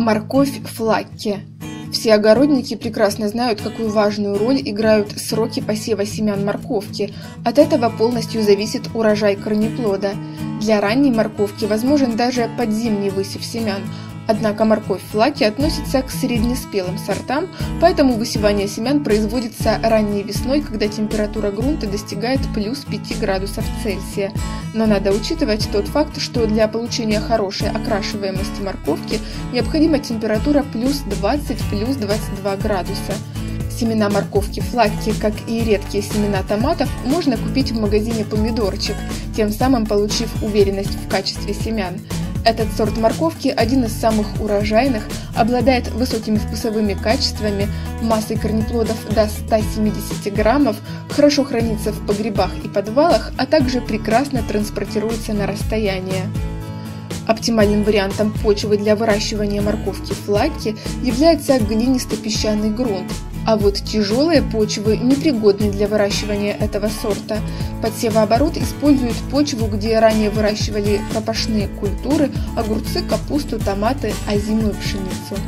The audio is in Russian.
Морковь флакки. Все огородники прекрасно знают, какую важную роль играют сроки посева семян морковки. От этого полностью зависит урожай корнеплода. Для ранней морковки возможен даже подзимний высев семян, Однако морковь флаки относится к среднеспелым сортам, поэтому высевание семян производится ранней весной, когда температура грунта достигает плюс 5 градусов Цельсия. Но надо учитывать тот факт, что для получения хорошей окрашиваемости морковки необходима температура плюс 20 плюс 22 градуса. Семена морковки флакки, как и редкие семена томатов, можно купить в магазине помидорчик, тем самым получив уверенность в качестве семян. Этот сорт морковки один из самых урожайных, обладает высокими вкусовыми качествами, массой корнеплодов до 170 граммов, хорошо хранится в погребах и подвалах, а также прекрасно транспортируется на расстояние. Оптимальным вариантом почвы для выращивания морковки флаки является глинисто-песчаный грунт, а вот тяжелые почвы непригодны для выращивания этого сорта. Подсевооборот используют почву, где ранее выращивали пропашные культуры, огурцы, капусту, томаты, озимую пшеницу.